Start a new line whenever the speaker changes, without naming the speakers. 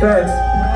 Thanks.